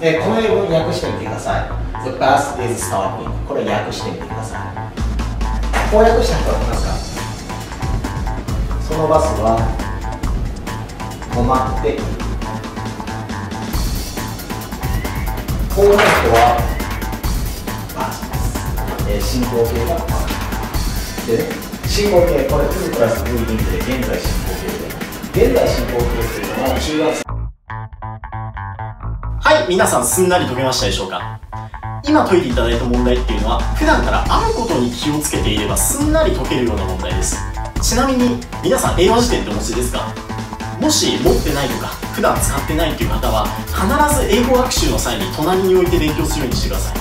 えー、この英語に訳してみてください。The bus is stopping これ訳してみてください。こう訳した人はますか？そのバスは止まって。いるこうなる人はバスです、えー、進行形がバス。でね進行形これ to プラス V リンクで現在進行形で。現在進行形っていうのは中学はい皆さんすんなり解けましたでしょうか？今解いていただいた問題っていうのは普段からあることに気をつけていればすんなり解けるような問題です。ちなみに皆さん英和辞典ってお持ちですか？もし持ってないとか普段使ってないっていう方は必ず英語学習の際に隣に置いて勉強するようにしてください。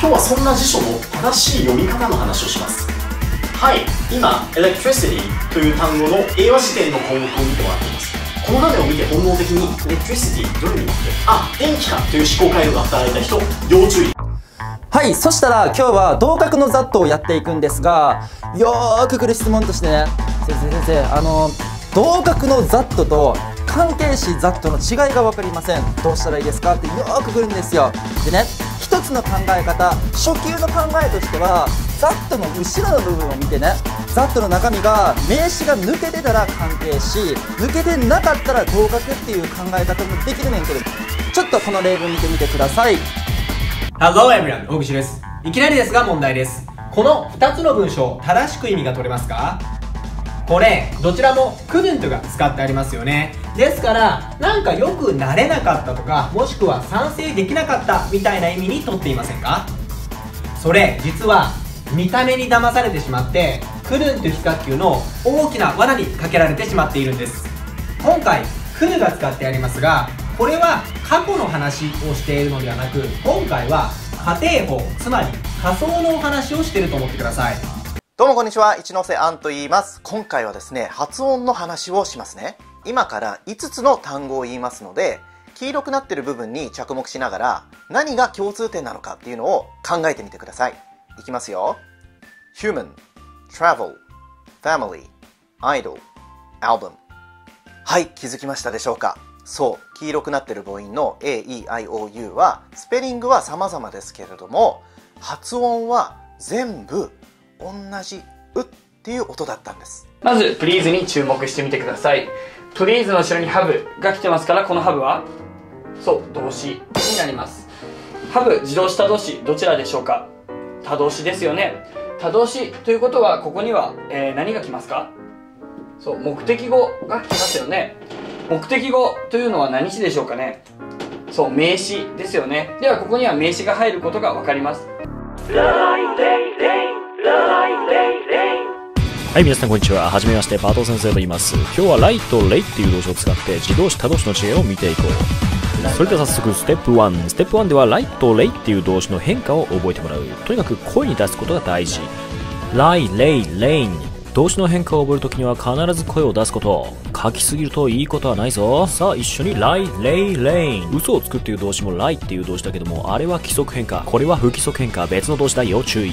今日はそんな辞書の正しい読み方の話をします。はい今 electricity という単語の英和辞典の項目を見てもらっていますこの画面を見て本能的に electricity どういう意味ってあ電気かという思考回路が働いた人要注意。はいそしたら今日は同角のざっとをやっていくんですがよーく来る質問としてね。先生先生あの同角のざっとと関係詞ざっとの違いが分かりません。どうしたらいいですか？ってよーく来るんですよ。でね一つの考え方初級の考えとしてはザットの後ろの部分を見てねザットの中身が名詞が抜けてたら関係し抜けてなかったら合格っていう考え方もできるねんけどちょっとこの例文見てみてください。Hello everyone 大口です。いきなりですが問題です。この2つの文章正しく意味が取れますか？これどちらも couldn't が使ってありますよね。ですからなんかよくなれなかったとかもしくは賛成できなかったみたいな意味にとっていませんか？それ実は見た目に騙されてしまってクルンという比較級の大きな罠にかけられてしまっているんです。今回クヌが使ってありますがこれは過去の話をしているのではなく今回は家庭法つまり仮想のお話をしていると思ってください。どうもこんにちは。一ノ瀬アンと言います。今回はですね発音の話をしますね。今から5つの単語を言いますので黄色くなってる部分に着目しながら何が共通点なのかっていうのを考えてみてください。いきますよ。Human travel family idol album はい気づきましたでしょうか？そう黄色くなってる母音の AEIOU はスペリングは様々ですけれども発音は全部同じ「う」っていう音だったんです。まず please に注目してみてください。please の後ろに have が来てますからこの have はそう動詞になります。have 自動詞動詞どちらでしょうか？多動詞ですよね。多動詞ということはここには、えー、何が来ますか？そう目的語が来ますよね。目的語というのは何詞でしょうかね？そう名詞ですよね。ではここには名詞が入ることが分かります。はい、皆さんこんにちは。はじめまして、パート先生と言います。今日はライとレイっていう動詞を使って自動詞、他動詞の違いを見ていこう。それでは早速ステップ1ステップ1ではライとレイっていう動詞の変化を覚えてもらう。とにかく声に出すことが大事。ライ、レイ、レイン動詞の変化を覚えるときには必ず声を出すこと。書きすぎるといいことはないぞ。さあ一緒にライ、レイ、レイン嘘をつくっていう動詞もライっていう動詞だけどもあれは規則変化。これは不規則変化。別の動詞だ要注意。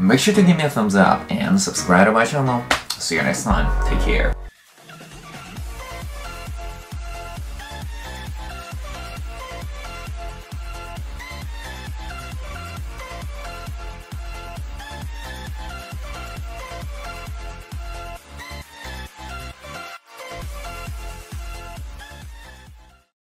Make sure to give me a thumbs up and subscribe to my channel. See you next time. Take care.